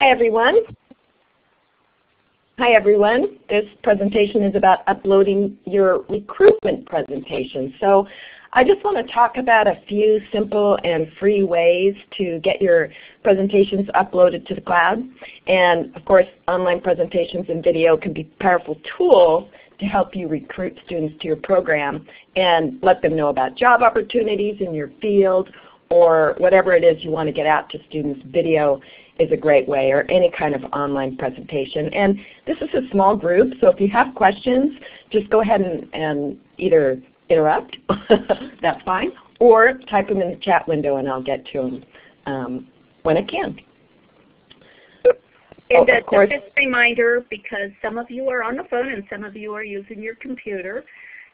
Hi everyone. Hi everyone. This presentation is about uploading your recruitment presentation. So I just want to talk about a few simple and free ways to get your presentations uploaded to the cloud. And of course, online presentations and video can be powerful tools to help you recruit students to your program and let them know about job opportunities in your field or whatever it is you want to get out to students. Video is a great way, or any kind of online presentation. And this is a small group, so if you have questions, just go ahead and, and either interrupt, that's fine, or type them in the chat window and I'll get to them um, when I can. And oh, a, just a reminder, because some of you are on the phone and some of you are using your computer,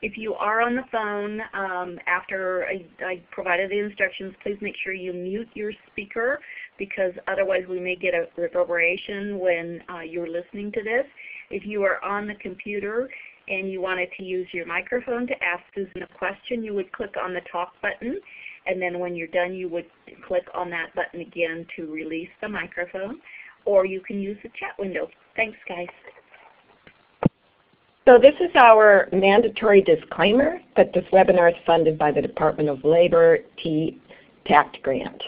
if you are on the phone um, after I, I, provided the instructions, please make sure you mute your speaker because otherwise we may get a reverberation when uh, you're listening to this. If you are on the computer and you wanted to use your microphone to ask Susan a question, you would click on the talk button and then when you're done you would click on that button again to release the microphone or you can use the chat window. Thanks guys. So this is our mandatory disclaimer that this webinar is funded by the Department of Labor T-TAACCCT grant.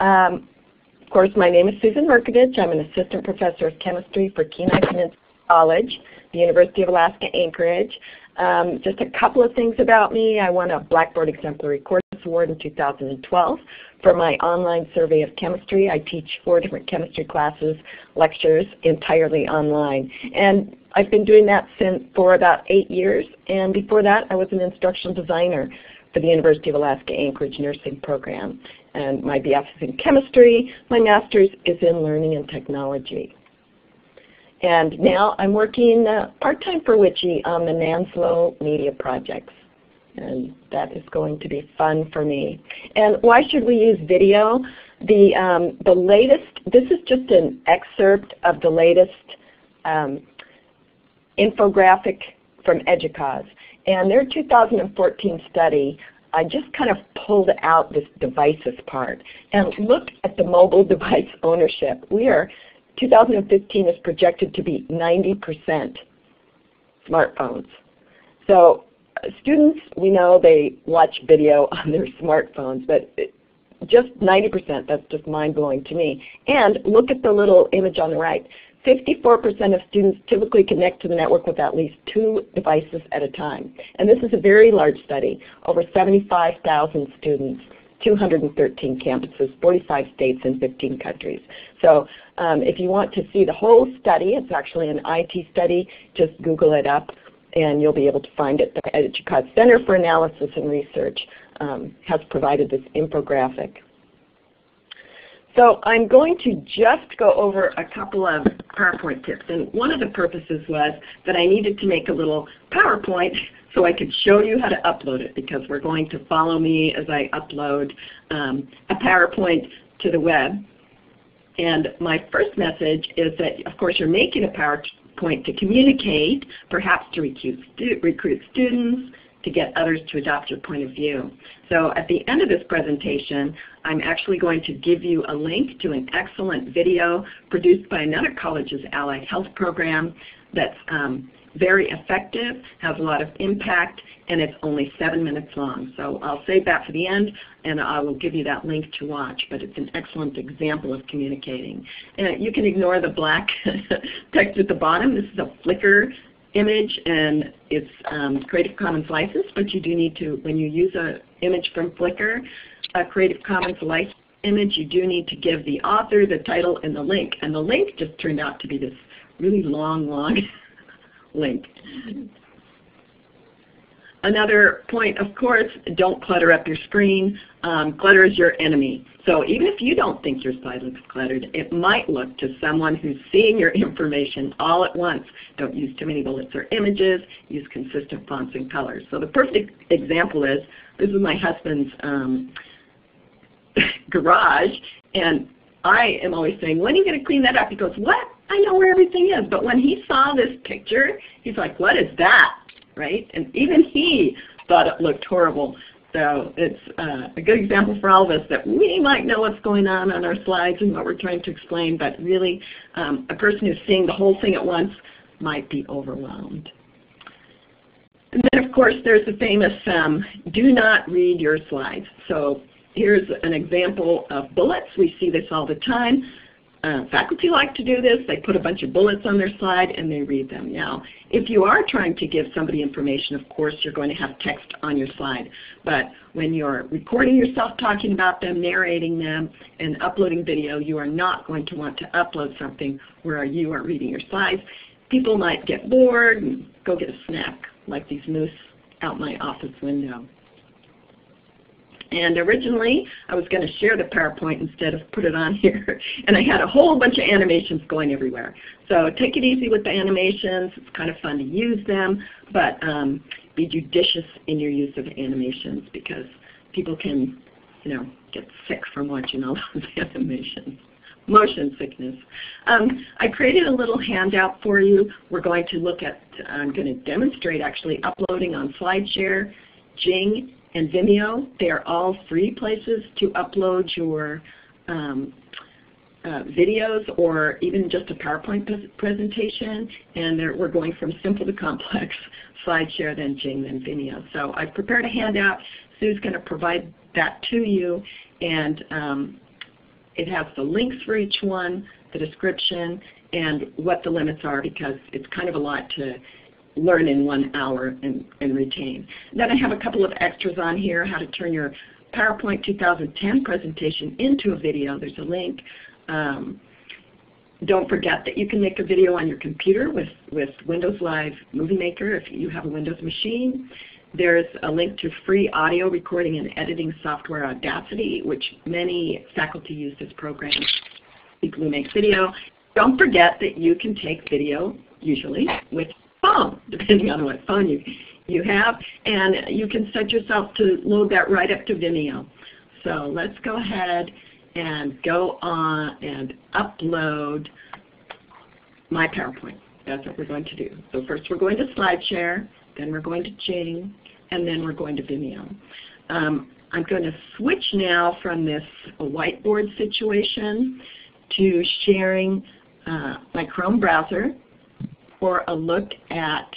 Um, of course, my name is Susan Mircovich. I'm an assistant professor of chemistry for Kenai Peninsula College, the University of Alaska Anchorage. Um, just a couple of things about me. I won a Blackboard Exemplary Course Award in 2012 for my online survey of chemistry. I teach four different chemistry classes, lectures entirely online. And I've been doing that since for about eight years. And before that, I was an instructional designer for the University of Alaska Anchorage Nursing Program. And my BS is in chemistry. My master's is in learning and technology. And now I'm working uh, part-time for WICHE on the NANSLO media projects. And that is going to be fun for me. And why should we use video? The, um, the latest, this is just an excerpt of the latest um, infographic from EDUCAUSE. And their 2014 study, I just kind of pulled out this devices part. And look at the mobile device ownership. We are 2015 is projected to be 90% smartphones. So students, we know they watch video on their smartphones, but just 90%, that's just mind-blowing to me. And look at the little image on the right. 54% of students typically connect to the network with at least two devices at a time. And this is a very large study, over 75,000 students. 213 campuses, 45 states, and 15 countries. So um, if you want to see the whole study, it's actually an IT study, just Google it up and you'll be able to find it. The EDUCAUSE Center for Analysis and Research um, has provided this infographic. So I'm going to just go over a couple of PowerPoint tips. And one of the purposes was that I needed to make a little PowerPoint so I could show you how to upload it because we're going to follow me as I upload um, a PowerPoint to the web. And my first message is that, of course, you're making a PowerPoint to communicate, perhaps to recruit, stu recruit students, to get others to adopt your point of view. So at the end of this presentation, I'm actually going to give you a link to an excellent video produced by another college's allied health program that's um, very effective, has a lot of impact, and it's only seven minutes long. So I'll save that for the end, and I will give you that link to watch. But it's an excellent example of communicating. And you can ignore the black text at the bottom. This is a Flickr image, and it's um, Creative Commons license, but you do need to, when you use an image from Flickr, a Creative Commons license image, you do need to give the author, the title, and the link. And the link just turned out to be this really long, long link. Another point, of course, don't clutter up your screen. Um, clutter is your enemy. So even if you don't think your slide looks cluttered, it might look to someone who's seeing your information all at once. Don't use too many bullets or images. Use consistent fonts and colors. So the perfect example is, this is my husband's um, garage, and I am always saying, when are you going to clean that up? He goes, what? I know where everything is. But when he saw this picture, he's like, what is that? Right? And even he thought it looked horrible. So it's uh, a good example for all of us that we might know what's going on on our slides and what we're trying to explain, but really um, a person who's seeing the whole thing at once might be overwhelmed. And then of course there's the famous um, do not read your slides. So here's an example of bullets. We see this all the time. Uh, faculty like to do this. They put a bunch of bullets on their slide and they read them. Now, if you are trying to give somebody information, of course you're going to have text on your slide. But when you're recording yourself talking about them, narrating them, and uploading video, you are not going to want to upload something where you are reading your slides. People might get bored and go get a snack, like these moose out my office window. And originally, I was going to share the PowerPoint instead of put it on here. And I had a whole bunch of animations going everywhere. So take it easy with the animations. It's kind of fun to use them, but um, be judicious in your use of animations because people can, you know, get sick from watching all those animations. Motion sickness. Um, I created a little handout for you. We're going to look at, I'm going to demonstrate actually uploading on SlideShare, Jing, and Vimeo. They are all free places to upload your um, uh, videos or even just a PowerPoint presentation. And we're going from simple to complex, SlideShare, then Jing, then Vimeo. So I've prepared a handout. Sue's going to provide that to you. And um, it has the links for each one, the description, and what the limits are because it's kind of a lot to learn in one hour and, and retain. Then I have a couple of extras on here, how to turn your PowerPoint 2010 presentation into a video. There's a link. Um, don't forget that you can make a video on your computer with, with Windows Live Movie Maker if you have a Windows machine. There's a link to free audio recording and editing software Audacity, which many faculty use this program, people who make video. Don't forget that you can take video, usually, with phone, depending on what phone you, you have. And you can set yourself to load that right up to Vimeo. So let's go ahead and go on and upload my PowerPoint. That's what we're going to do. So first we're going to SlideShare, then we're going to Jing, and then we're going to Vimeo. Um, I'm going to switch now from this whiteboard situation to sharing uh, my Chrome browser for a look at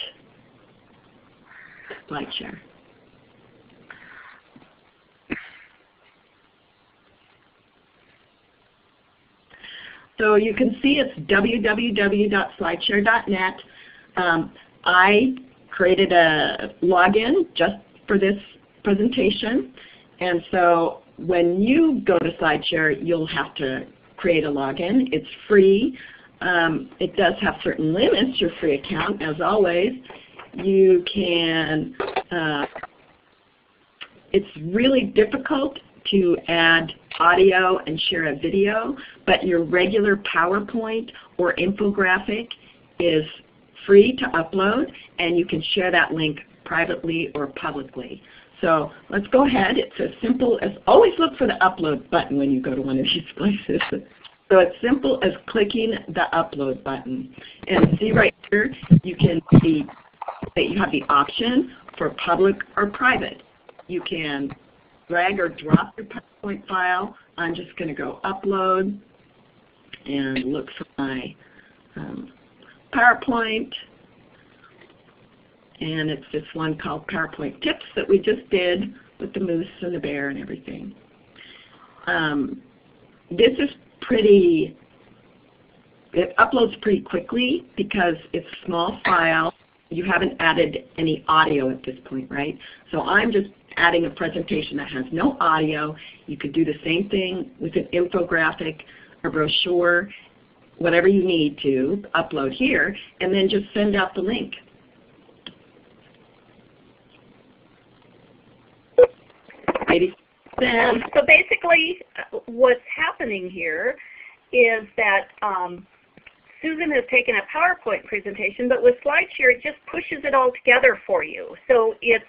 SlideShare. So you can see it's www.slideshare.net. Um, I created a login just for this presentation. And so when you go to SlideShare, you'll have to create a login. It's free. Um, it does have certain limits, your free account, as always. You can, uh, it's really difficult to add audio and share a video, but your regular PowerPoint or infographic is free to upload, and you can share that link privately or publicly. So let's go ahead. It's as simple as, always look for the upload button when you go to one of these places. So it's simple as clicking the upload button. And see right here, you can see that you have the option for public or private. You can drag or drop your PowerPoint file. I'm just going to go upload and look for my um, PowerPoint. And it's this one called PowerPoint Tips that we just did with the moose and the bear and everything. Um, this is pretty, it uploads pretty quickly because it's a small file. You haven't added any audio at this point, right? So I'm just adding a presentation that has no audio. You could do the same thing with an infographic, a brochure, whatever you need to upload here, and then just send out the link. Maybe um, so basically what's happening here is that um, Susan has taken a PowerPoint presentation, but with SlideShare it just pushes it all together for you. So it's,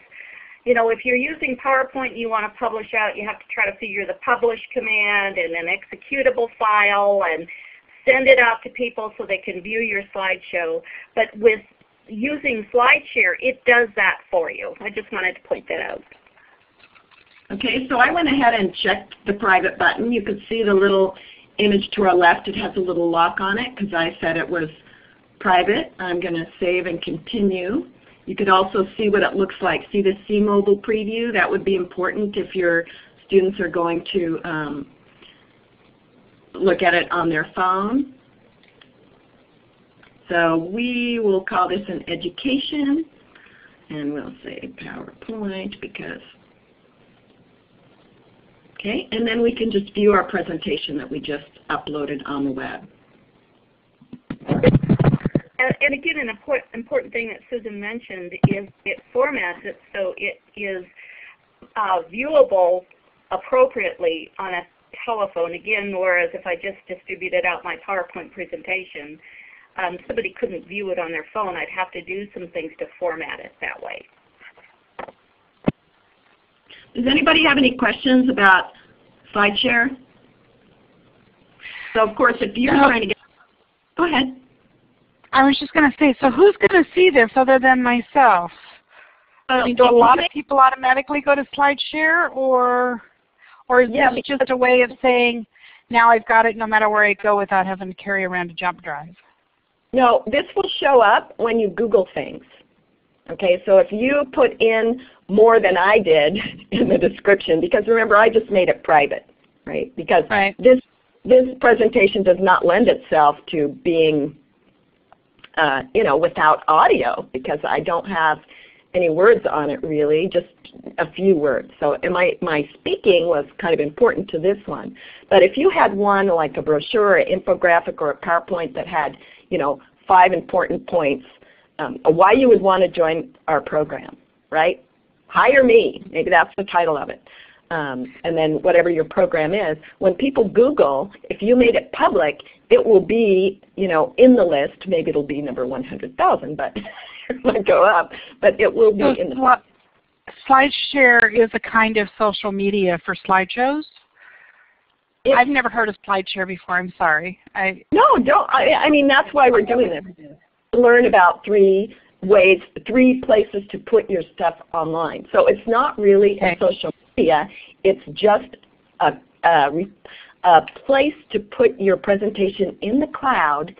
you know, if you're using PowerPoint and you want to publish out, you have to try to figure the publish command and an executable file and send it out to people so they can view your slideshow. But with using SlideShare, it does that for you. I just wanted to point that out. Okay, so I went ahead and checked the private button. You could see the little image to our left. It has a little lock on it because I said it was private. I'm going to save and continue. You could also see what it looks like. See the C-Mobile preview? That would be important if your students are going to um, look at it on their phone. So we will call this an education, and we'll say PowerPoint because Okay, and then we can just view our presentation that we just uploaded on the web. And, and again, an important, important thing that Susan mentioned is it formats it so it is uh, viewable appropriately on a telephone. Again, whereas if I just distributed out my PowerPoint presentation, um, somebody couldn't view it on their phone. I'd have to do some things to format it that way. Does anybody have any questions about SlideShare? So of course, if you're no. trying to get, go ahead. I was just going to say, so who's going to see this other than myself? I mean, do a lot of people automatically go to SlideShare, or or is yeah, this just a way of saying, now I've got it no matter where I go without having to carry around a jump drive? No, this will show up when you Google things. Okay, so if you put in more than I did in the description, because remember I just made it private, right? Because right. this this presentation does not lend itself to being, uh, you know, without audio because I don't have any words on it really, just a few words. So my, my speaking was kind of important to this one. But if you had one like a brochure, an infographic, or a PowerPoint that had, you know, five important points, um, why you would want to join our program, right? Hire me, maybe that's the title of it. Um, and then whatever your program is, when people Google, if you made it public, it will be, you know, in the list. Maybe it'll be number 100,000, but it might go up. But it will be so in the list. SlideShare is a kind of social media for slideshows. It, I've never heard of SlideShare before. I'm sorry. I no, don't. I, I mean that's why we're doing this learn about three ways, three places to put your stuff online. So it's not really okay. a social media, it's just a, a, a place to put your presentation in the cloud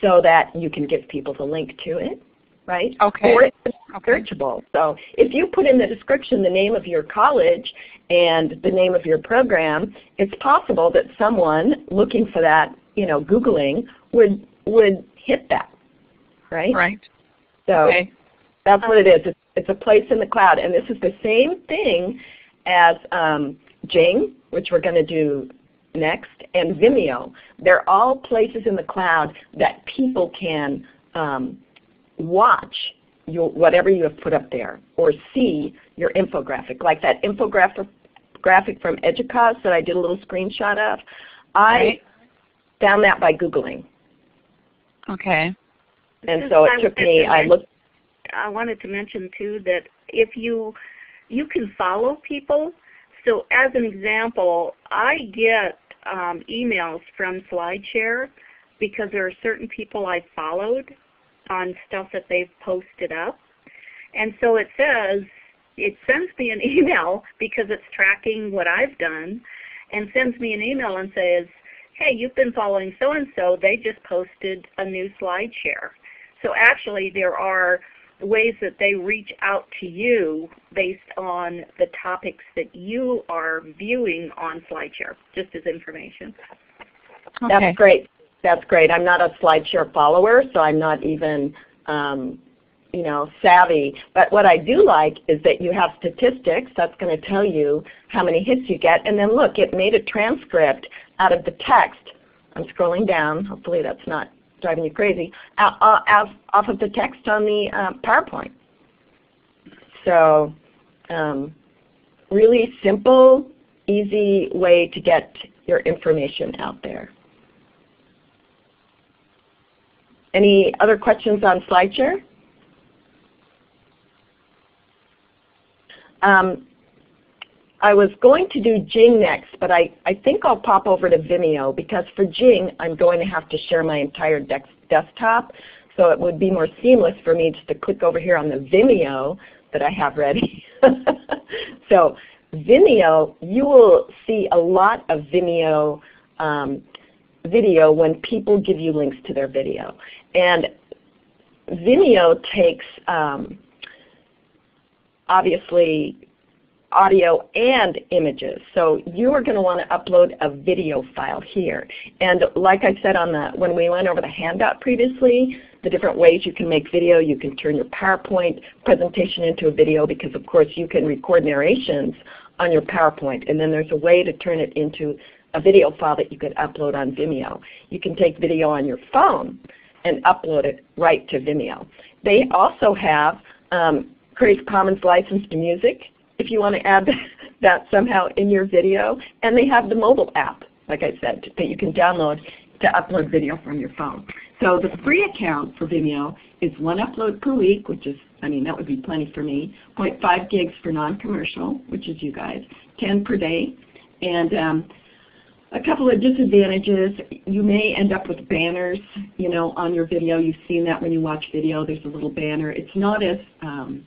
so that you can give people the link to it, right? Okay. Or it's searchable. So if you put in the description the name of your college and the name of your program, it's possible that someone looking for that, you know, Googling would would hit that right? Right. So okay. that's what it is. It's, it's, a place in the cloud. And this is the same thing as um, Jing, which we're going to do next, and Vimeo. They're all places in the cloud that people can um, watch your, whatever you have put up there or see your infographic. Like that infographic graphic from Educause that I did a little screenshot of. I right. found that by Googling. Okay. And so it took me, I looked. I wanted to mention too that if you, you can follow people. So as an example, I get um, emails from SlideShare because there are certain people I followed on stuff that they've posted up. And so it says, it sends me an email because it's tracking what I've done and sends me an email and says, hey, you've been following so-and-so. They just posted a new SlideShare. So actually there are ways that they reach out to you based on the topics that you are viewing on SlideShare, just as information. Okay. That's great. That's great. I'm not a SlideShare follower, so I'm not even um, you know, savvy. But what I do like is that you have statistics. That's going to tell you how many hits you get. And then look, it made a transcript out of the text. I'm scrolling down. Hopefully that's not driving you crazy, uh, off of the text on the uh, PowerPoint. So um, really simple, easy way to get your information out there. Any other questions on SlideShare? Um, I was going to do Jing next, but I, I think I'll pop over to Vimeo because for Jing, I'm going to have to share my entire desktop. So it would be more seamless for me just to click over here on the Vimeo that I have ready. so Vimeo, you will see a lot of Vimeo um, video when people give you links to their video. And Vimeo takes um, obviously audio and images. So you are going to want to upload a video file here. And like I said on the when we went over the handout previously, the different ways you can make video, you can turn your PowerPoint presentation into a video because of course you can record narrations on your PowerPoint and then there's a way to turn it into a video file that you could upload on Vimeo. You can take video on your phone and upload it right to Vimeo. They also have um, Creative Commons licensed music if you want to add that somehow in your video. And they have the mobile app, like I said, that you can download to upload video from your phone. So the free account for Vimeo is one upload per week, which is, I mean, that would be plenty for me, 0.5 gigs for non-commercial, which is you guys, 10 per day. And um, a couple of disadvantages, you may end up with banners you know, on your video. You've seen that when you watch video, there's a little banner. It's not as um,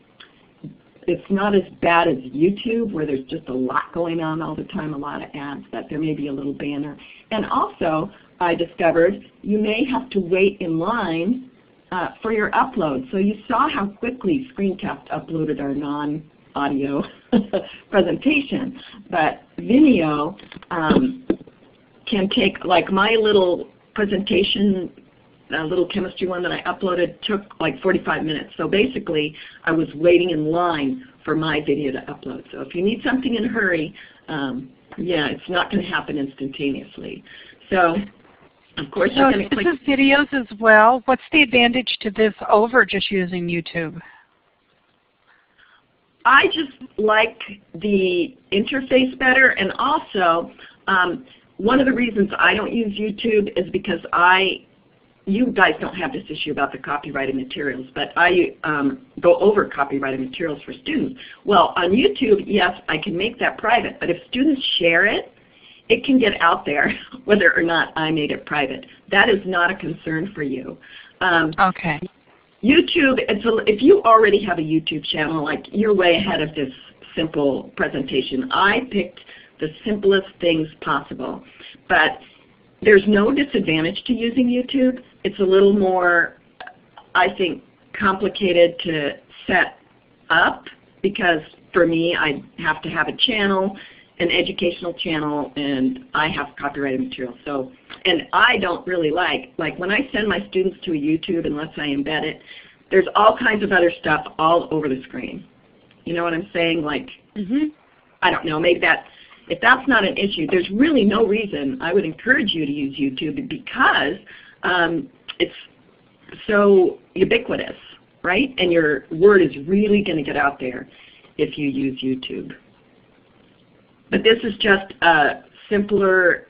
it's not as bad as YouTube where there's just a lot going on all the time, a lot of ads, but there may be a little banner. And also, I discovered you may have to wait in line uh, for your upload. So you saw how quickly Screencast uploaded our non-audio presentation. But Vimeo um, can take, like my little presentation a little chemistry one that I uploaded took like 45 minutes. So basically, I was waiting in line for my video to upload. So if you need something in a hurry, um, yeah, it's not going to happen instantaneously. So of course so you're going to click. This is videos as well. What's the advantage to this over just using YouTube? I just like the interface better and also um, one of the reasons I don't use YouTube is because I you guys don't have this issue about the copyrighted materials, but I um, go over copyrighted materials for students. Well, on YouTube, yes, I can make that private, but if students share it, it can get out there whether or not I made it private. That is not a concern for you. Um, okay. YouTube, it's a, if you already have a YouTube channel, like you're way ahead of this simple presentation. I picked the simplest things possible. But there's no disadvantage to using YouTube. It's a little more, I think, complicated to set up because for me I have to have a channel, an educational channel, and I have copyrighted material. So, and I don't really like, like when I send my students to a YouTube, unless I embed it, there's all kinds of other stuff all over the screen. You know what I'm saying? Like, mm -hmm. I don't know, maybe that if that's not an issue, there's really no reason I would encourage you to use YouTube because um, it's so ubiquitous, right? And your word is really going to get out there if you use YouTube. But this is just a simpler,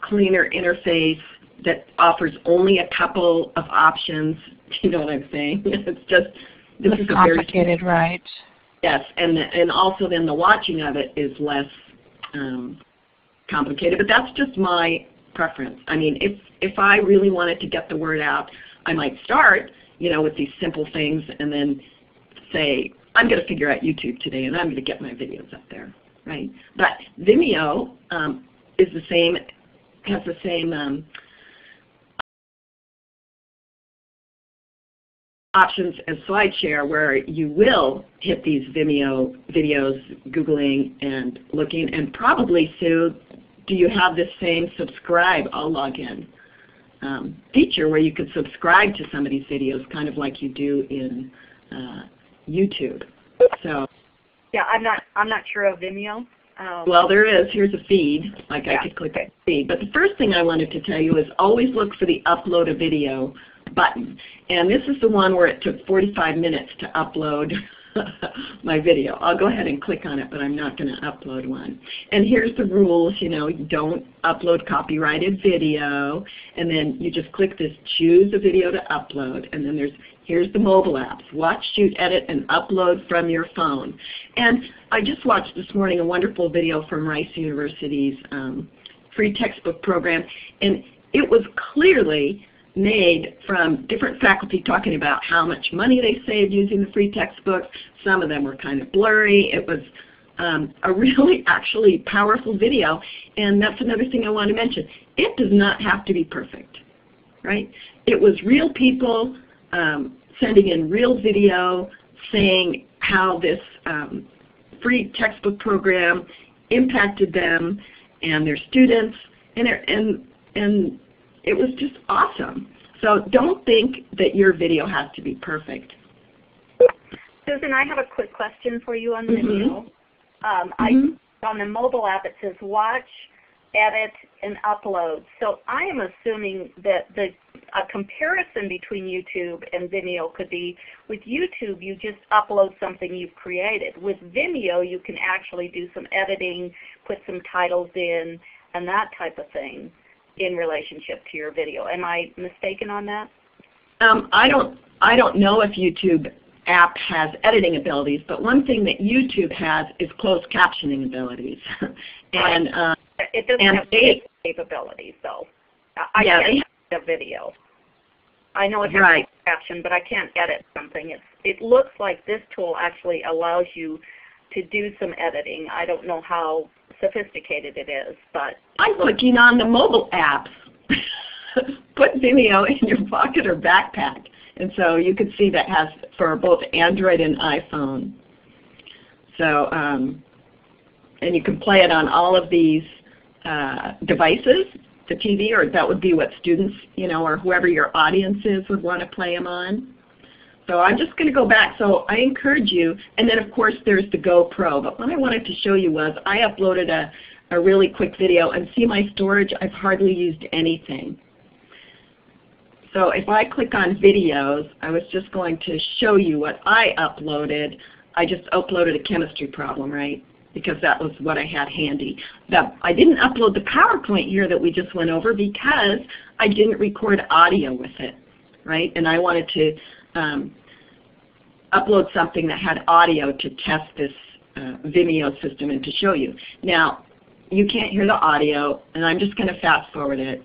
cleaner interface that offers only a couple of options. You know what I'm saying? it's just this it's is complicated, very, right? Yes, and the, and also then the watching of it is less um, complicated, but that's just my preference. I mean, if, if I really wanted to get the word out, I might start you know, with these simple things and then say, I'm going to figure out YouTube today and I'm going to get my videos up there. Right? But Vimeo um, is the same, has the same um, options as SlideShare where you will hit these Vimeo videos, Googling and looking, and probably, Sue, do you have the same subscribe, I'll log in um, feature where you could subscribe to some of these videos kind of like you do in uh, YouTube. So Yeah, I'm not, I'm not sure of Vimeo. Um, well, there is. Here's a feed. Like yeah. I could click feed. But the first thing I wanted to tell you is always look for the upload a video button. And this is the one where it took 45 minutes to upload my video. I'll go ahead and click on it, but I'm not going to upload one. And here's the rules, you know, don't upload copyrighted video, and then you just click this choose a video to upload, and then there's here's the mobile apps, watch, shoot, edit, and upload from your phone. And I just watched this morning a wonderful video from Rice University's um, free textbook program, and it was clearly made from different faculty talking about how much money they saved using the free textbooks. Some of them were kind of blurry. It was um, a really actually powerful video. And that's another thing I want to mention. It does not have to be perfect, right? It was real people um, sending in real video saying how this um, free textbook program impacted them and their students, and, and, and it was just awesome. So don't think that your video has to be perfect. Susan, I have a quick question for you on the mm -hmm. video. Um, mm -hmm. I mm-hmm. on the mobile app it says watch, edit, and upload. So I am assuming that the a comparison between YouTube and Vimeo could be with YouTube you just upload something you've created. With Vimeo you can actually do some editing, put some titles in, and that type of thing in relationship to your video. Am I mistaken on that? Um, I don't I don't know if YouTube app has editing abilities, but one thing that YouTube has is closed captioning abilities. and uh, it doesn't and have they, capabilities though. I yeah, can't edit a video. I know it has right. caption, but I can't edit something. It's, it looks like this tool actually allows you to do some editing. I don't know how sophisticated it is, but I'm looking on the mobile apps. Put Vimeo in your pocket or backpack. And so you can see that has for both Android and iPhone. So, um, and you can play it on all of these uh, devices, the TV, or that would be what students, you know, or whoever your audience is would want to play them on. So I'm just going to go back. So I encourage you, and then of course there's the GoPro. But what I wanted to show you was I uploaded a, a really quick video, and see my storage, I've hardly used anything. So if I click on videos, I was just going to show you what I uploaded. I just uploaded a chemistry problem, right? Because that was what I had handy. The, I didn't upload the PowerPoint here that we just went over because I didn't record audio with it, right? And I wanted to um, upload something that had audio to test this uh, Vimeo system and to show you. Now, you can't hear the audio, and I'm just going to fast forward it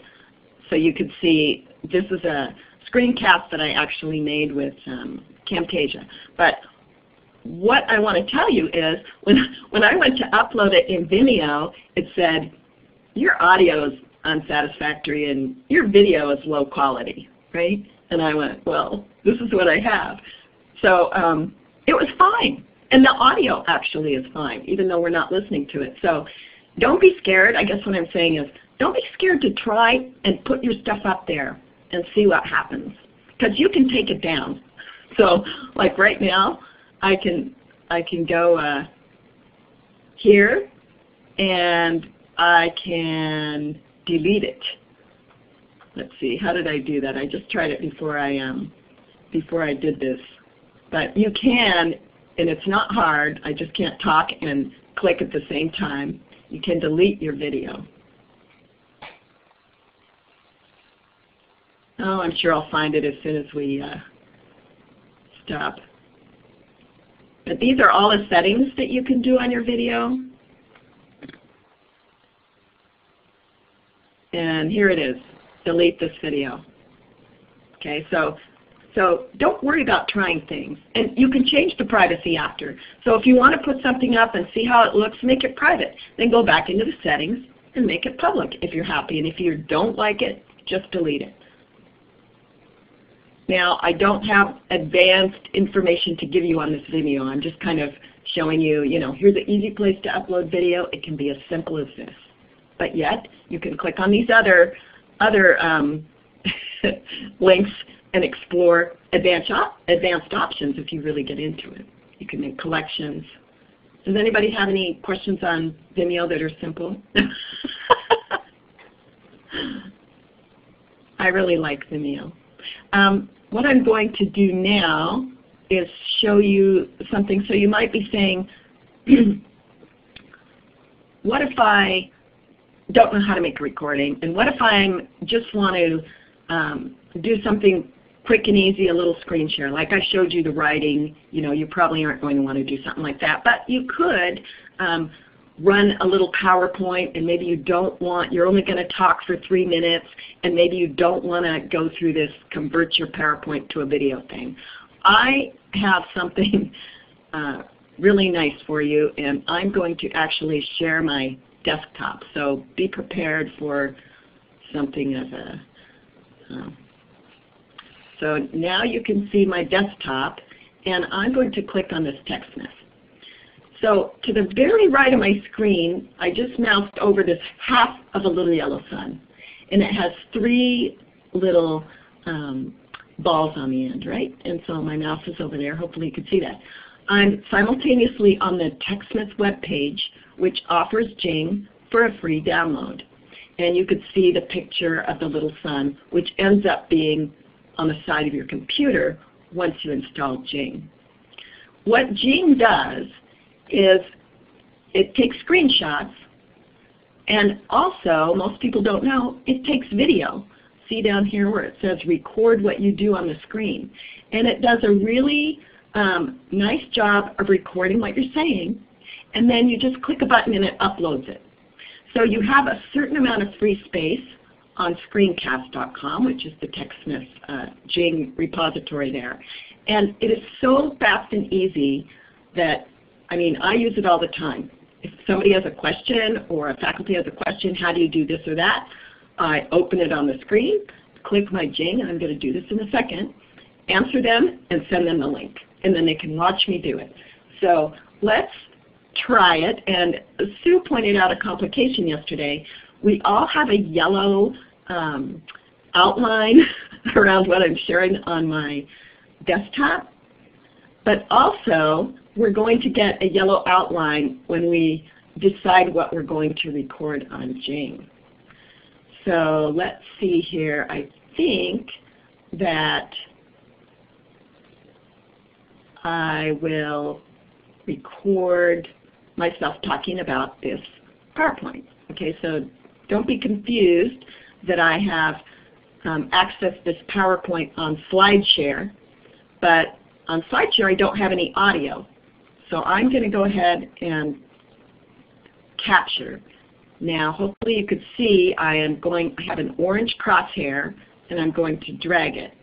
so you could see this is a screencast that I actually made with um, Camtasia. But what I want to tell you is when, when I went to upload it in Vimeo, it said, your audio is unsatisfactory and your video is low quality, right? And I went, well, this is what I have. So um, it was fine. And the audio actually is fine, even though we're not listening to it. So don't be scared. I guess what I'm saying is don't be scared to try and put your stuff up there and see what happens. Because you can take it down. So like right now, I can I can go uh, here and I can delete it. Let's see, how did I do that? I just tried it before I um before I did this. But you can, and it's not hard. I just can't talk and click at the same time. You can delete your video. Oh, I'm sure I'll find it as soon as we uh, stop. But these are all the settings that you can do on your video. And here it is, delete this video. Okay, so, so don't worry about trying things. And you can change the privacy after. So if you want to put something up and see how it looks, make it private. Then go back into the settings and make it public if you're happy. And if you don't like it, just delete it. Now, I don't have advanced information to give you on this video. I'm just kind of showing you, you know, here's an easy place to upload video. It can be as simple as this. But yet, you can click on these other, other um, links and explore advanced, op advanced options if you really get into it. You can make collections. Does anybody have any questions on Vimeo that are simple? I really like Vimeo. Um, what I'm going to do now is show you something. So you might be saying, what if I don't know how to make a recording? And what if I just want to um, do something quick and easy, a little screen share? Like I showed you the writing, you know, you probably aren't going to want to do something like that. But you could um, run a little PowerPoint and maybe you don't want, you're only going to talk for three minutes and maybe you don't want to go through this convert your PowerPoint to a video thing. I have something uh, really nice for you, and I'm going to actually share my desktop. So be prepared for something of a, um, so now you can see my desktop, and I'm going to click on this TechSmith. So to the very right of my screen, I just moused over this half of a little yellow sun. And it has three little um, balls on the end, right? And so my mouse is over there. Hopefully you can see that. I'm simultaneously on the TechSmith webpage, which offers Jing for a free download. And you could see the picture of the little sun, which ends up being on the side of your computer once you install Jing. What Jing does is it takes screenshots and also, most people don't know, it takes video. See down here where it says record what you do on the screen. And it does a really um, nice job of recording what you're saying, and then you just click a button and it uploads it. So you have a certain amount of free space on screencast.com, which is the TechSmith uh, Jing repository there. And it is so fast and easy that, I mean, I use it all the time. If somebody has a question or a faculty has a question, how do you do this or that, I open it on the screen, click my Jing, and I'm going to do this in a second, answer them, and send them the link. And then they can watch me do it. So let's try it. And Sue pointed out a complication yesterday. We all have a yellow um, outline around what I'm sharing on my desktop. But also, we're going to get a yellow outline when we decide what we're going to record on Jing. So let's see here. I think that I will record myself talking about this PowerPoint. Okay, so don't be confused that I have um, accessed this PowerPoint on SlideShare, but on SlideShare I don't have any audio. So I'm going to go ahead and capture. Now hopefully you could see I am going, I have an orange crosshair and I'm going to drag it.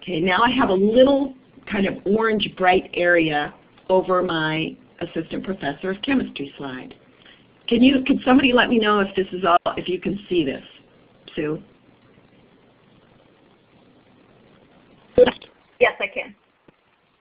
Okay, now I have a little kind of orange bright area over my assistant professor of chemistry slide. Can you, can somebody let me know if this is all, if you can see this? Sue? Yes, I can.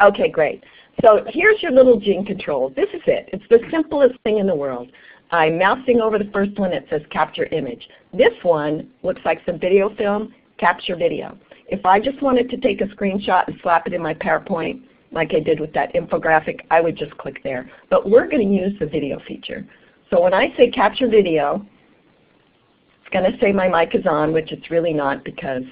Okay, great. So here's your little Jing control. This is it. It's the simplest thing in the world. I'm mousing over the first one. It says capture image. This one looks like some video film, capture video. If I just wanted to take a screenshot and slap it in my PowerPoint like I did with that infographic, I would just click there. But we're going to use the video feature. So when I say capture video, it's going to say my mic is on, which it's really not because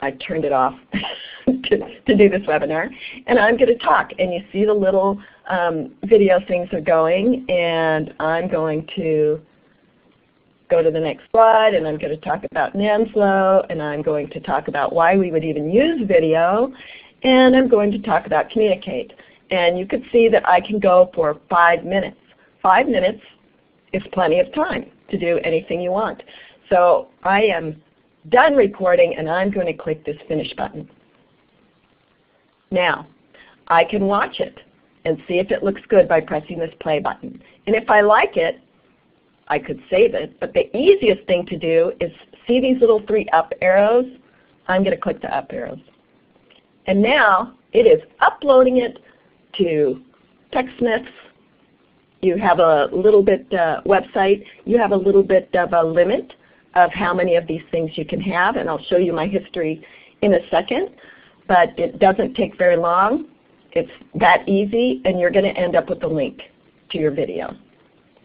I turned it off to, to do this webinar. And I'm going to talk. And you see the little um, video things are going. And I'm going to go to the next slide. And I'm going to talk about NANSLO. And I'm going to talk about why we would even use video. And I'm going to talk about Communicate. And you can see that I can go for five minutes. Five minutes is plenty of time to do anything you want. So I am done recording and I'm going to click this finish button. Now, I can watch it and see if it looks good by pressing this play button. And if I like it, I could save it. But the easiest thing to do is see these little three up arrows? I'm going to click the up arrows. And now it is uploading it to TechSmith's. you have a little bit uh, website, you have a little bit of a limit of how many of these things you can have, and I'll show you my history in a second. But it doesn't take very long. It's that easy, and you're going to end up with a link to your video.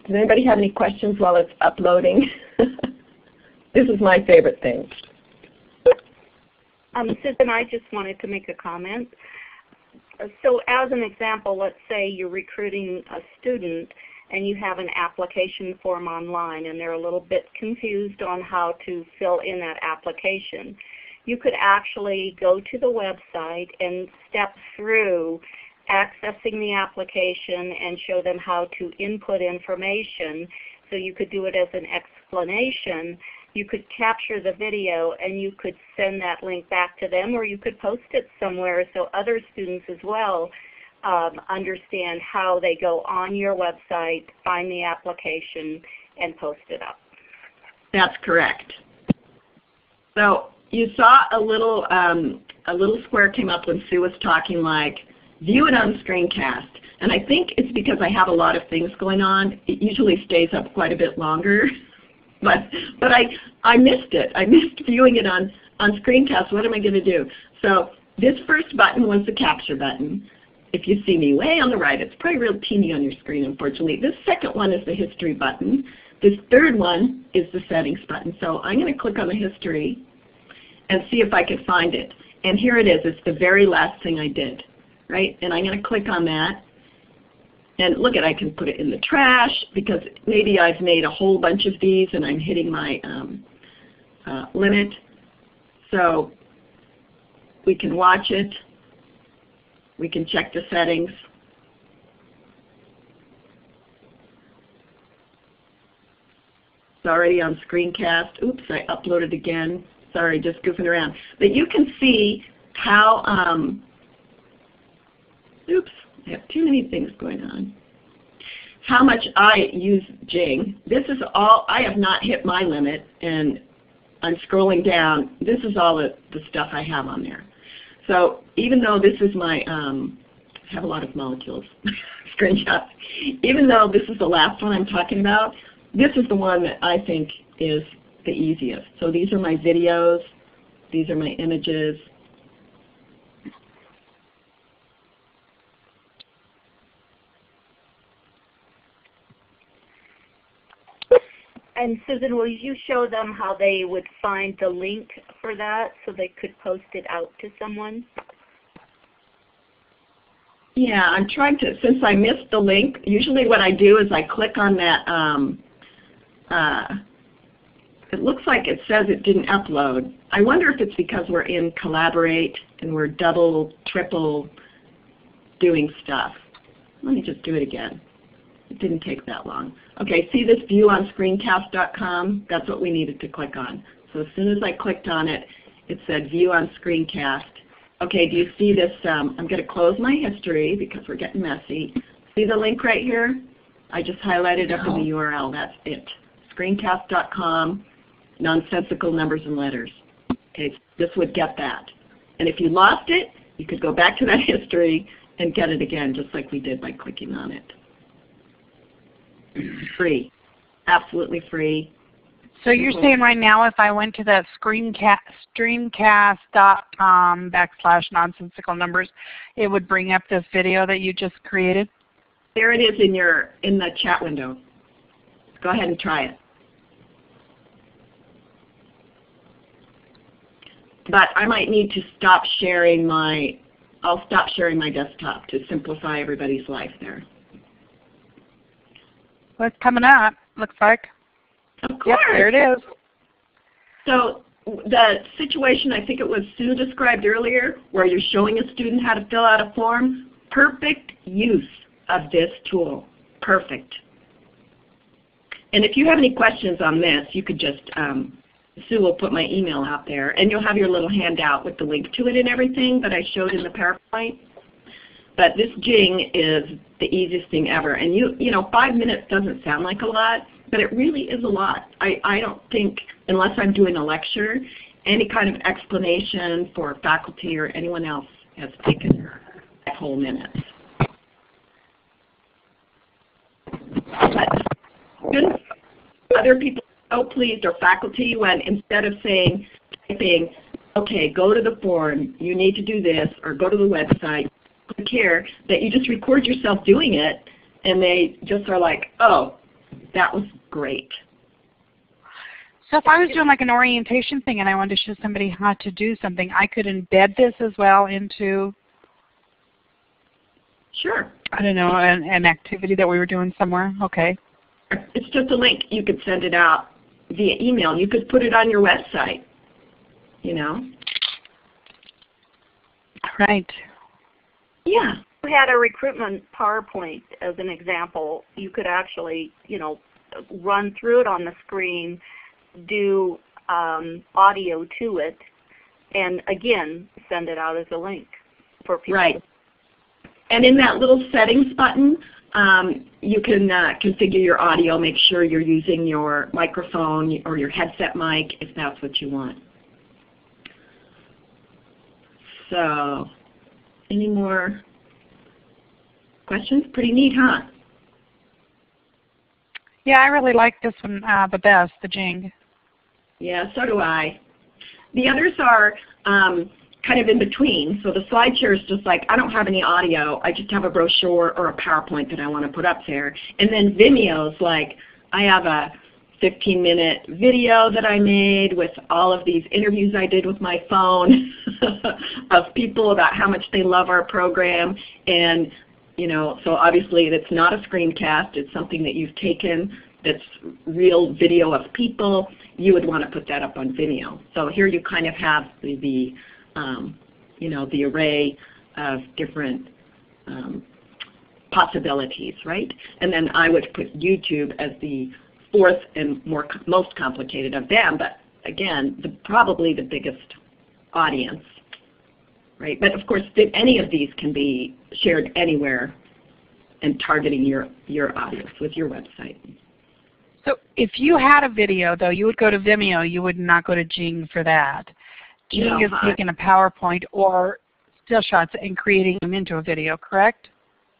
Does anybody have any questions while it's uploading? this is my favorite thing. Um, Susan, I just wanted to make a comment so as an example, let's say you're recruiting a student and you have an application form online and they're a little bit confused on how to fill in that application. You could actually go to the website and step through accessing the application and show them how to input information. So you could do it as an explanation you could capture the video and you could send that link back to them or you could post it somewhere so other students as well um, understand how they go on your website, find the application, and post it up. That's correct. So you saw a little um, a little square came up when Sue was talking like, view it on screencast. And I think it's because I have a lot of things going on. It usually stays up quite a bit longer. but but I, I missed it. I missed viewing it on, on screencast. What am I going to do? So this first button was the capture button. If you see me way on the right, it's probably real teeny on your screen, unfortunately. This second one is the history button. This third one is the settings button. So I'm going to click on the history and see if I can find it. And here it is. It's the very last thing I did. Right? And I'm going to click on that. And look at, I can put it in the trash because maybe I've made a whole bunch of these and I'm hitting my um, uh, limit. So we can watch it. We can check the settings. It's already on screencast. Oops, I uploaded again. Sorry, just goofing around. But you can see how, um, oops, I have too many things going on. How much I use Jing. This is all, I have not hit my limit and I'm scrolling down. This is all the, the stuff I have on there. So even though this is my, um, I have a lot of molecules screenshots, even though this is the last one I'm talking about, this is the one that I think is the easiest. So these are my videos, these are my images, And Susan, will you show them how they would find the link for that so they could post it out to someone? Yeah, I'm trying to, since I missed the link, usually what I do is I click on that, um, uh, it looks like it says it didn't upload. I wonder if it's because we're in Collaborate and we're double, triple doing stuff. Let me just do it again. It didn't take that long. Okay, see this view on screencast.com? That's what we needed to click on. So as soon as I clicked on it, it said view on screencast. Okay, do you see this? Um, I'm going to close my history because we're getting messy. See the link right here? I just highlighted up in the URL. That's it. Screencast.com, nonsensical numbers and letters. Okay, this would get that. And if you lost it, you could go back to that history and get it again, just like we did by clicking on it free, absolutely free. So you're mm -hmm. saying right now if I went to that screencast, streamcast.com backslash nonsensical numbers, it would bring up this video that you just created? There it is in your in the chat window. Go ahead and try it. But I might need to stop sharing my, I'll stop sharing my desktop to simplify everybody's life there. What's coming up, looks like. Of course. Yep, there it is. So the situation I think it was Sue described earlier where you're showing a student how to fill out a form, perfect use of this tool. Perfect. And if you have any questions on this, you could just, um, Sue will put my email out there, and you'll have your little handout with the link to it and everything that I showed in the PowerPoint. But this Jing is the easiest thing ever. And you, you know, five minutes doesn't sound like a lot, but it really is a lot. I, I don't think, unless I'm doing a lecture, any kind of explanation for faculty or anyone else has taken a whole minute. But other people are so pleased, or faculty, when instead of saying, typing, okay, go to the form, you need to do this, or go to the website, care that you just record yourself doing it and they just are like, oh, that was great. So if I was doing like an orientation thing and I wanted to show somebody how to do something, I could embed this as well into Sure. I don't know, an, an activity that we were doing somewhere. Okay. It's just a link. You could send it out via email. You could put it on your website, you know. Right. Yeah. If you had a recruitment PowerPoint as an example, you could actually, you know, run through it on the screen, do um, audio to it, and again, send it out as a link for people. Right. and in that little settings button, um, you can uh, configure your audio, make sure you're using your microphone or your headset mic if that's what you want. So, any more questions? Pretty neat, huh? Yeah, I really like this one uh, the best, the Jing. Yeah, so do I. The others are um, kind of in between. So the SlideShare is just like, I don't have any audio. I just have a brochure or a PowerPoint that I want to put up there. And then Vimeo is like, I have a 15 minute video that I made with all of these interviews I did with my phone of people about how much they love our program. And you know, so obviously it's not a screencast, it's something that you've taken that's real video of people, you would want to put that up on Vimeo. So here you kind of have the, the um, you know, the array of different um, possibilities, right? And then I would put YouTube as the fourth and more most complicated of them, but again, the, probably the biggest audience, right? But of course, any of these can be shared anywhere and targeting your, your audience with your website. So if you had a video, though, you would go to Vimeo. You would not go to Jing for that. Jing No, is taking a PowerPoint or still shots and creating them into a video, correct?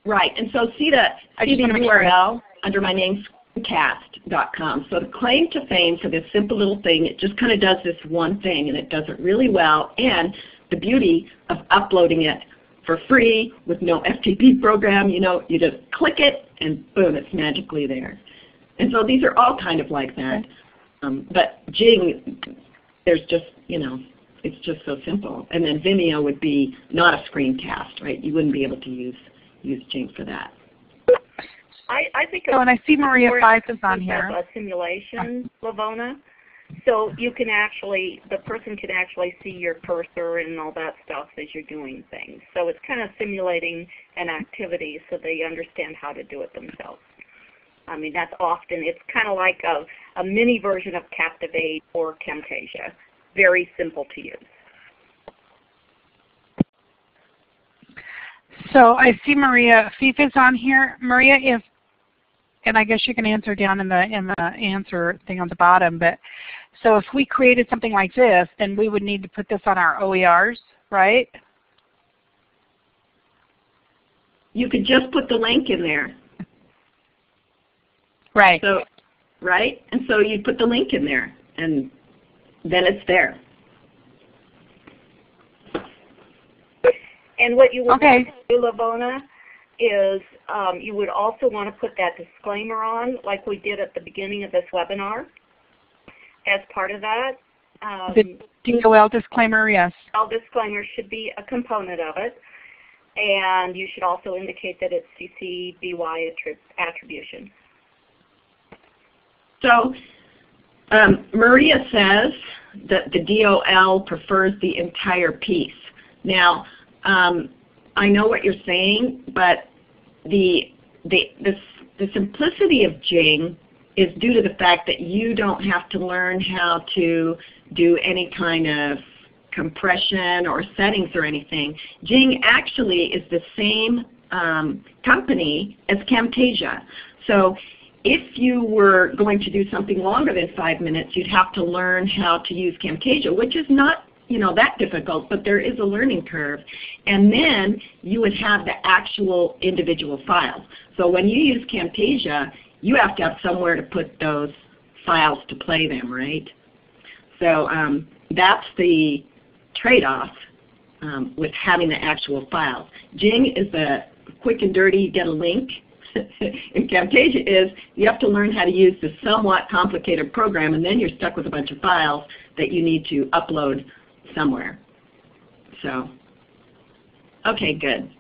Right, and so see the, I see the. URL under my name, screencast.com. So the claim to fame for this simple little thing, it just kind of does this one thing and it does it really well. And the beauty of uploading it for free with no FTP program, you know, you just click it and boom, it's magically there. And so these are all kind of like that. Um, but Jing, there's just, you know, it's just so simple. And then Vimeo would be not a screencast, right? You wouldn't be able to use use Jing for that. I, I think So, and I see Maria Fife is on here. a simulation, Lavona. So you can actually, the person can actually see your cursor and all that stuff as you're doing things. So it's kind of simulating an activity so they understand how to do it themselves. I mean, that's often, it's kind of like a, a mini version of Captivate or Camtasia. Very simple to use. So I see Maria Fife is on here. Maria, if and I guess you can answer down in the in the answer thing on the bottom. But so if we created something like this, then we would need to put this on our OERs, right? You could just put the link in there. Right. So, right? And so you put the link in there, and then it's there. And what you would Okay. do, Lavona, is um, you would also want to put that disclaimer on, like we did at the beginning of this webinar. As part of that, um, The DOL disclaimer, yes. all disclaimer should be a component of it, and you should also indicate that it's CC BY attribution. So um, Maria says that the DOL prefers the entire piece. Now, um, I know what you're saying, but the, the, the, the simplicity of Jing is due to the fact that you don't have to learn how to do any kind of compression or settings or anything. Jing actually is the same um, company as Camtasia. So if you were going to do something longer than five minutes, you'd have to learn how to use Camtasia, which is not you know, that difficult, but there is a learning curve. And then you would have the actual individual files. So when you use Camtasia, you have to have somewhere to put those files to play them, right? So um, that's the trade-off um, with having the actual files. Jing is the quick and dirty, get a link. and Camtasia is you have to learn how to use the somewhat complicated program and then you're stuck with a bunch of files that you need to upload somewhere. So, okay, good.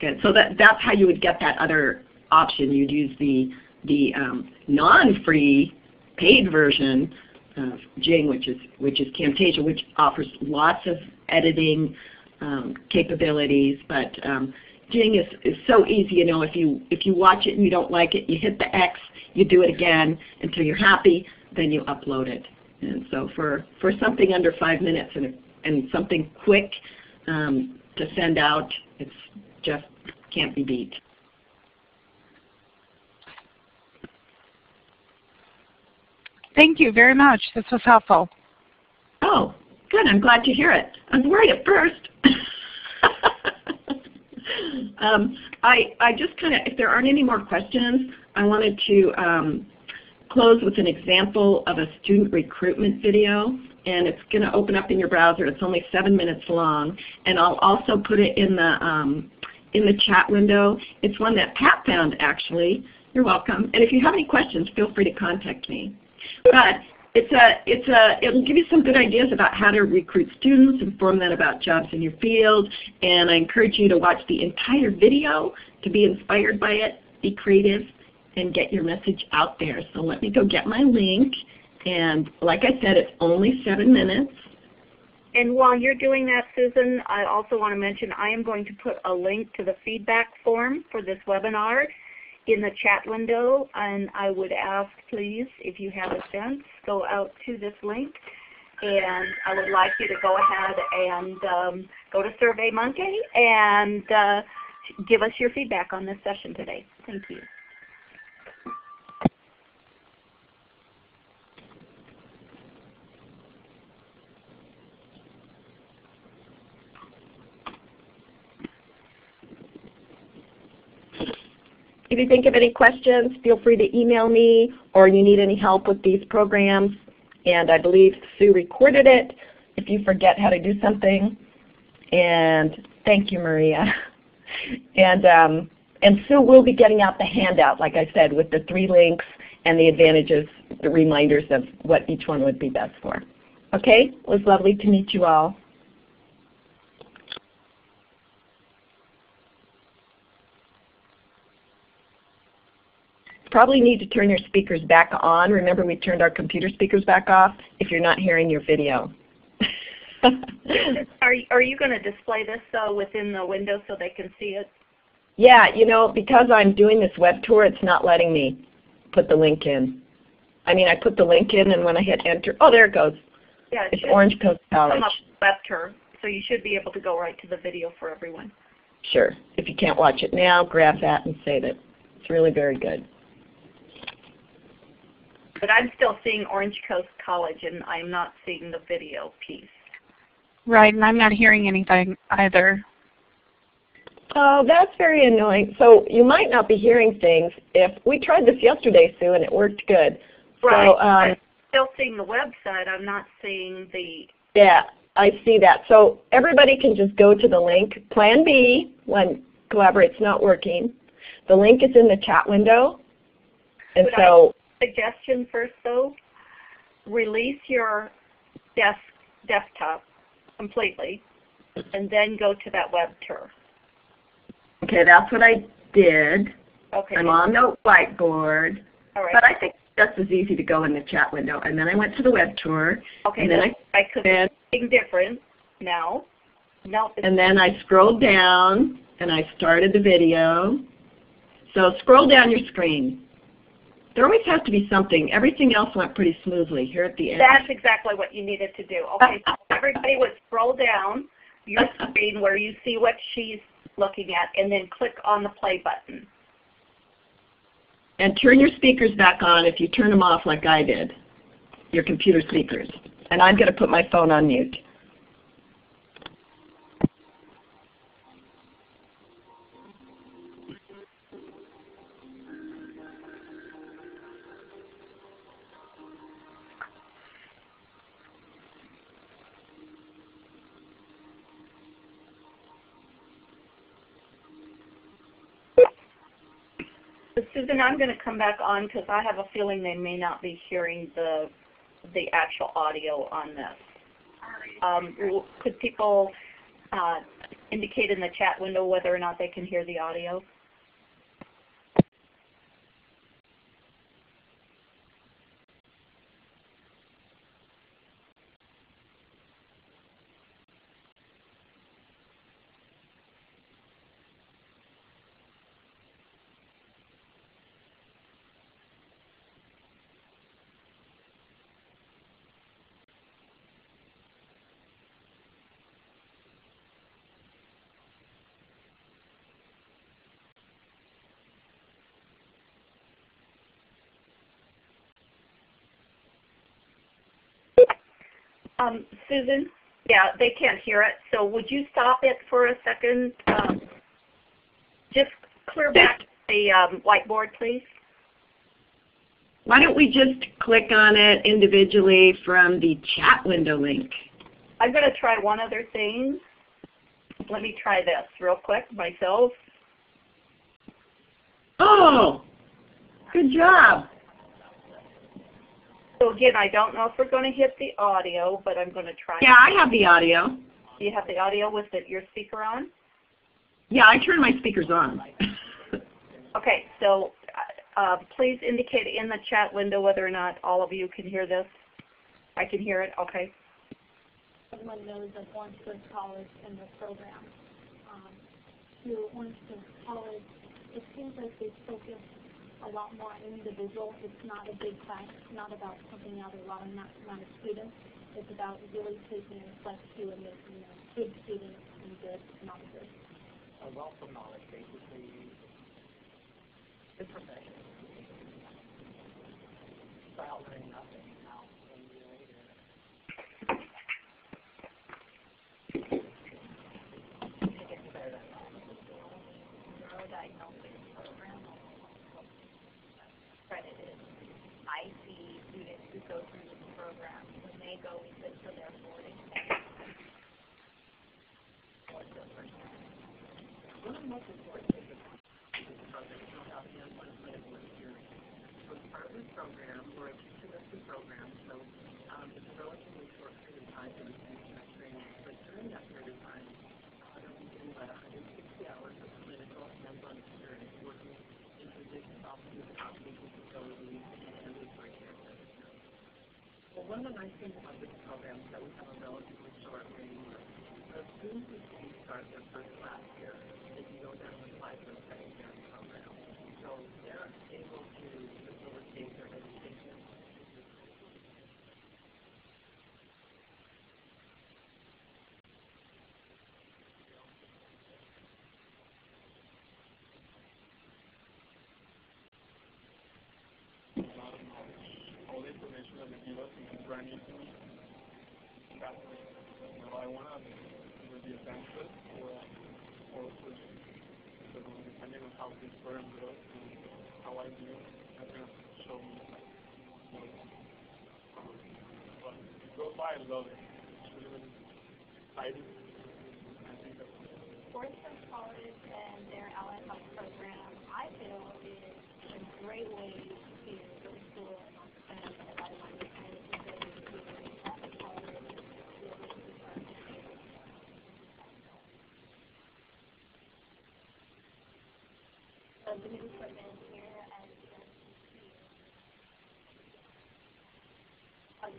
Good. So that, that's how you would get that other option. You'd use the, the um, non-free paid version of Jing, which is, which is Camtasia, which offers lots of editing um, capabilities. But um, Jing is, is so easy. You know, if you, if you watch it and you don't like it, you hit the X, you do it again until you're happy, then you upload it. And so for, for something under five minutes and, and something quick um, to send out, it's, just can't be beat. Thank you very much. This was helpful. Oh, good. I'm glad to hear it. I was worried at first. um, I, I just kind of, if there aren't any more questions, I wanted to um, close with an example of a student recruitment video. And it's going to open up in your browser. It's only seven minutes long. And I'll also put it in the, um, in the chat window. It's one that Pat found, actually. You're welcome. And if you have any questions, feel free to contact me. But it's a, it's a, it'll give you some good ideas about how to recruit students, inform them about jobs in your field, and I encourage you to watch the entire video to be inspired by it, be creative, and get your message out there. So let me go get my link, and like I said, it's only seven minutes. And while you're doing that, Susan, I also want to mention I am going to put a link to the feedback form for this webinar in the chat window, and I would ask, please, if you have a sense, go out to this link. And I would like you to go ahead and um, go to SurveyMonkey and uh, give us your feedback on this session today. Thank you. If you think of any questions, feel free to email me or you need any help with these programs. And I believe Sue recorded it if you forget how to do something. And thank you, Maria. and, um, and Sue will be getting out the handout, like I said, with the three links and the advantages, the reminders of what each one would be best for. Okay? It was lovely to meet you all. Probably need to turn your speakers back on. Remember we turned our computer speakers back off if you're not hearing your video. are, are you going to display this uh, within the window so they can see it? Yeah, you know, because I'm doing this web tour, it's not letting me put the link in. I mean, I put the link in and when I hit enter, oh, there it goes. Yeah, it it's Orange Coast College. Web tour, so you should be able to go right to the video for everyone. Sure. If you can't watch it now, grab that and save it. It's really very good. But I'm still seeing Orange Coast College and I'm not seeing the video piece. Right, and I'm not hearing anything either. Oh, that's very annoying. So you might not be hearing things. If we tried this yesterday, Sue, and it worked good. Right. So, um, I'm still seeing the website. I'm not seeing the. Yeah, I see that. So everybody can just go to the link. Plan B when Collaborate's not working. The link is in the chat window. And Would so suggestion first though, release your desk desktop completely and then go to that web tour. Okay, that's what I did. Okay. I'm on the whiteboard. All right. But I think just as easy to go in the chat window. And then I went to the web tour. Okay, and then I, I could be something different now. No. And then I scrolled down and I started the video. So scroll down your screen. There always has to be something. Everything else went pretty smoothly here at the end. That's exactly what you needed to do. Okay, so everybody would scroll down your screen where you see what she's looking at and then click on the play button. And turn your speakers back on if you turn them off like I did, your computer speakers. And I'm going to put my phone on mute. Susan, I'm going to come back on because I have a feeling they may not be hearing the the actual audio on this. Um, could people uh, indicate in the chat window whether or not they can hear the audio? Um, Susan? Yeah, they can't hear it. So would you stop it for a second? Um, just clear back the um, whiteboard, please. Why don't we just click on it individually from the chat window link? I'm going to try one other thing. Let me try this real quick myself. Oh, good job. So again, I don't know if we're going to hit the audio, but I'm going to try. Yeah, I have the audio. Do you have the audio with the, your speaker on? Yeah, I turned my speakers on. okay, so uh, please indicate in the chat window whether or not all of you can hear this. I can hear it, okay. Everyone knows of Orange Coast College and their program. Um, through Orange Coast College, it seems like they focus a lot more individual. It's not a big class. It's not about pumping out a lot of amount of students. It's about really taking a flex to and making you know, good students and good, not good. A wealth of knowledge, basically. Good profession. Style learning nothing. Now, when you later. accredited. I see students who go through this program, when they go, we sit for their boarding. One of the most important things about this program is how the young clinical experience. So as part of this program, we're a two-semester program, so um, it's a relatively short period of time to receive that training. But during that period of time, uh, they'll be getting about 160 hours of clinical hands-on experience working in physicians' offices, outpatient facilities, and ambulatory care settings. Well, one of the nice things about this program is that we have a relatively short waiting. So as the students start their first class life.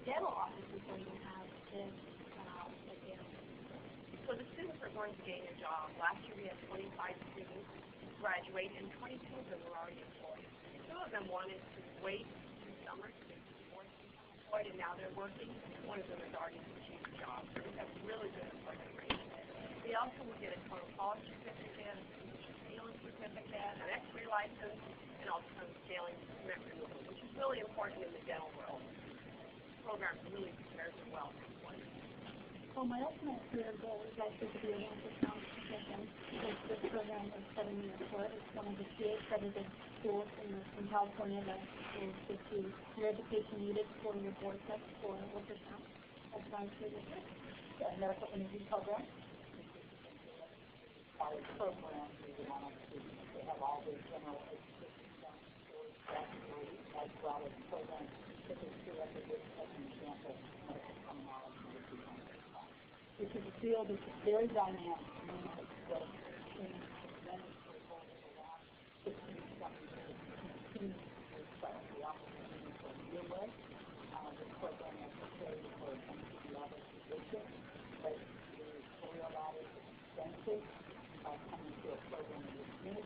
Dental office is going to have this, um, So the students are going to gain a job. Last year we had 25 students graduate and 22 of them were already employed. Two of them wanted to wait to before they become employed and now they're working. One of them has already achieved a job. So we have really good employment rates. They also will get a coronal polish certificate, a sealing certificate, an x-ray license, and also some scaling removal, which is really important in the dental world. The program really prepares them well for employment. Well, my ultimate career goal is also to be an ultrasound technician because this program is seven years short. It's one of the CA accredited schools in, the, in California that will give you your education needed for your board test for ultrasound. That's why I'm here this a medical imaging program. College program, we want our students to have all their general education done, as well as programs specific to requisite as an example, medical terminology, which is one of the is a field that's very dynamic, the the. The is the is is.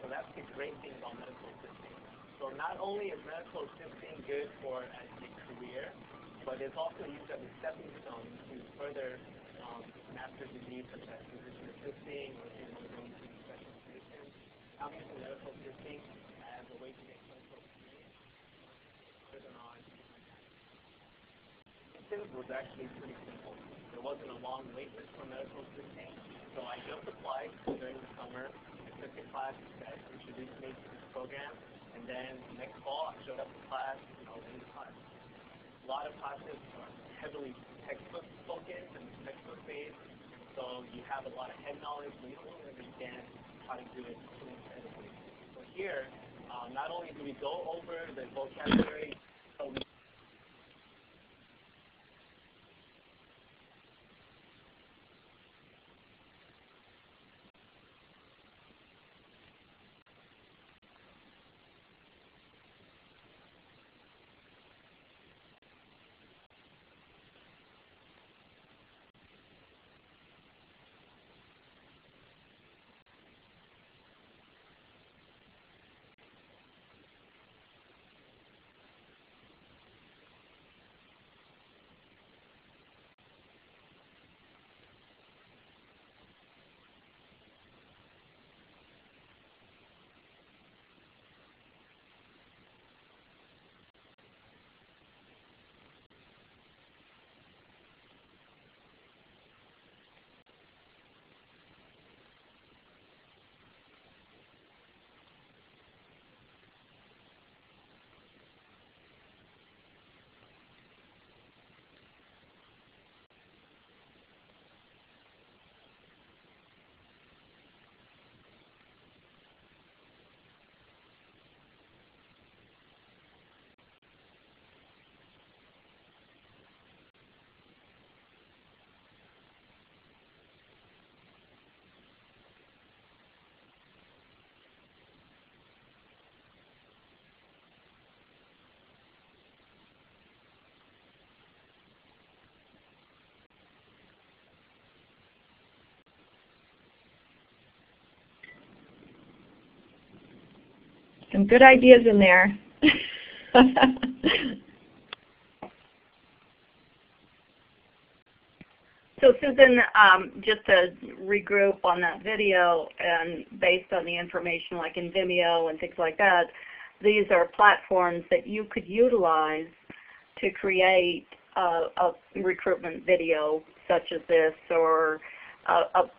So that's the great thing about medical assisting. So not only is medical assisting good for a career, but it's also used as a stepping stone to further um, master degrees such as physician assisting or if you want to into specialization. I'm medical assisting as a way to get clinical experience further on. admissions was actually pretty simple. There wasn't a long wait list for medical assistants. So I just applied during the summer. I took a class that introduced me to this program. And then next fall, I showed up to class and I was in the class. A lot of classes are heavily textbook focused and textbook based. So you have a lot of head knowledge, but you don't really understand how to do it. So here, um, not only do we go over the vocabulary, but we Some good ideas in there. So Susan, um, just to regroup on that video and based on the information like in Vimeo and things like that, these are platforms that you could utilize to create a, a recruitment video such as this or a, a,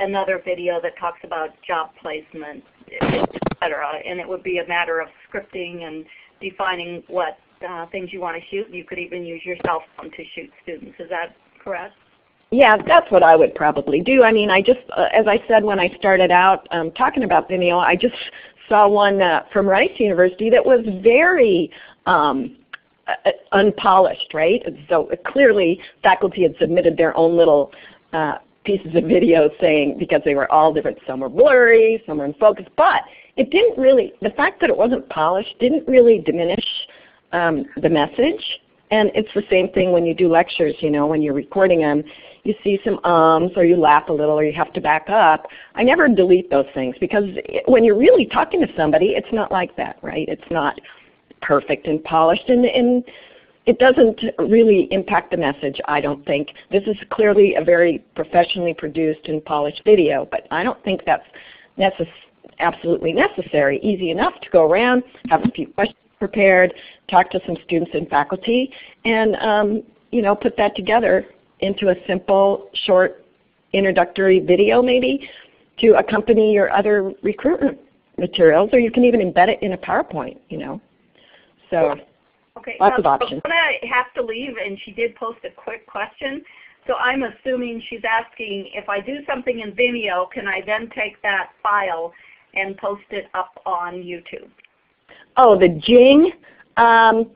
another video that talks about job placement, etc. And it would be a matter of scripting and defining what uh, things you want to shoot. You could even use your cell phone to shoot students. Is that correct? Yeah, that's what I would probably do. I mean, I just, uh, as I said when I started out um, talking about Vimeo, I just saw one uh, from Rice University that was very um, uh, unpolished, right? So clearly faculty had submitted their own little uh, pieces of video saying, because they were all different, some were blurry, some were in focus, but it didn't really, the fact that it wasn't polished didn't really diminish um, the message. And it's the same thing when you do lectures, you know, when you're recording them, you see some ums or you laugh a little or you have to back up. I never delete those things because when you're really talking to somebody, it's not like that, right? It's not perfect and polished and, and it doesn't really impact the message, I don't think. This is clearly a very professionally produced and polished video, but I don't think that's necess absolutely necessary. Easy enough to go around, have a few questions prepared, talk to some students and faculty, and um, you know, put that together into a simple, short, introductory video maybe to accompany your other recruitment materials, or you can even embed it in a PowerPoint, you know. So okay. lots now, of options. I have to leave, and she did post a quick question. So I'm assuming she's asking if I do something in Vimeo, can I then take that file and post it up on YouTube? Oh, the Jing? Um,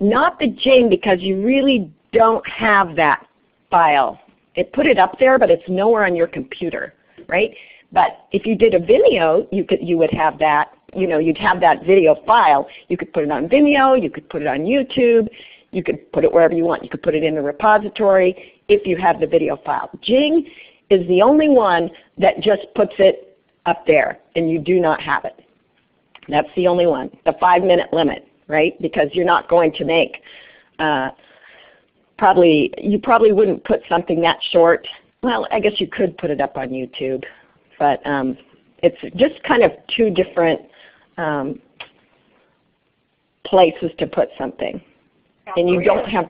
not the Jing because you really don't have that file. It put it up there, but it's nowhere on your computer, right? But if you did a Vimeo, you could you would have that. You know, you'd have that video file. You could put it on Vimeo. You could put it on YouTube. You could put it wherever you want. You could put it in the repository if you have the video file. Jing is the only one that just puts it up there, and you do not have it. That's the only one. The five minute limit, right? Because you're not going to make uh, probably you probably wouldn't put something that short. Well, I guess you could put it up on YouTube, but um, it's just kind of two different um, places to put something, and you don't have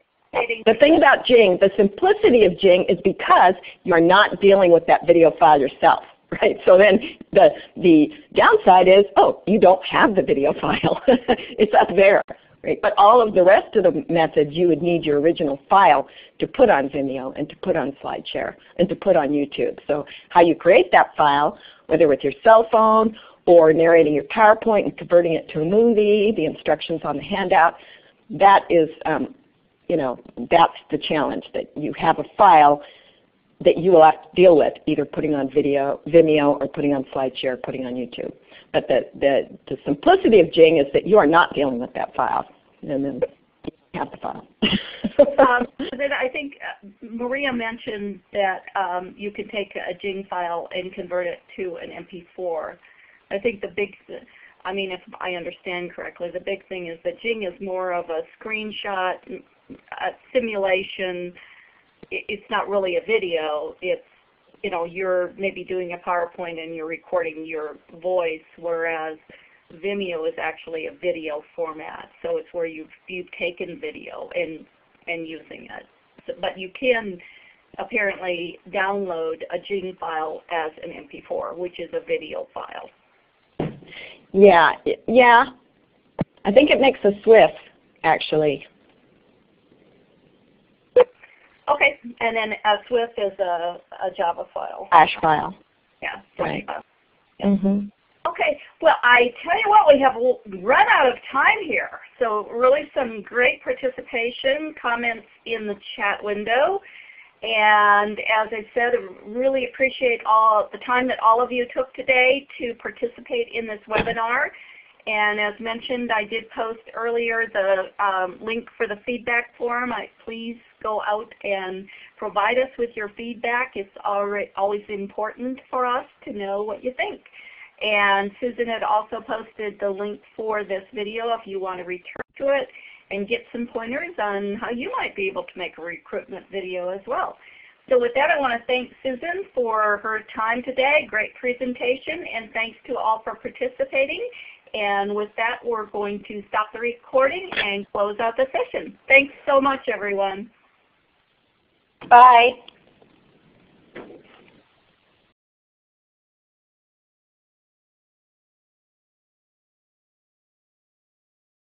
the thing about Jing, the simplicity of Jing is because you're not dealing with that video file yourself. Right, so then the, the downside is, oh, you don't have the video file. it's up there. Right? But all of the rest of the methods, you would need your original file to put on Vimeo and to put on SlideShare and to put on YouTube. So how you create that file, whether with your cell phone or narrating your PowerPoint and converting it to a movie, the instructions on the handout, that is, um, you know, that's the challenge, that you have a file that you will have to deal with, either putting on video, Vimeo or putting on SlideShare, or putting on YouTube. But the, the, the simplicity of Jing is that you are not dealing with that file. And then you have the file. um, then I think uh, Maria mentioned that um, you can take a Jing file and convert it to an MP4. I think the big, I mean if I understand correctly, the big thing is that Jing is more of a screenshot, a simulation, it's not really a video. It's you know you're maybe doing a PowerPoint and you're recording your voice, whereas Vimeo is actually a video format. So it's where you've you've taken video and and using it. So, but you can apparently download a Jing file as an MP4, which is a video file. Yeah, yeah. I think it makes a Swift actually. Okay, and then a Swift is a, a Java file. Flash file. Yeah. Right. Yeah. Mm -hmm. Okay, well I tell you what, we have run out of time here. So really some great participation, comments in the chat window. And as I said, really appreciate all the time that all of you took today to participate in this webinar. And as mentioned, I did post earlier the um, link for the feedback form. I, please go out and provide us with your feedback. It's always important for us to know what you think. And Susan had also posted the link for this video if you want to return to it and get some pointers on how you might be able to make a recruitment video as well. So with that, I want to thank Susan for her time today. Great presentation, and thanks to all for participating. And with that, we're going to stop the recording and close out the session. Thanks so much, everyone. Bye.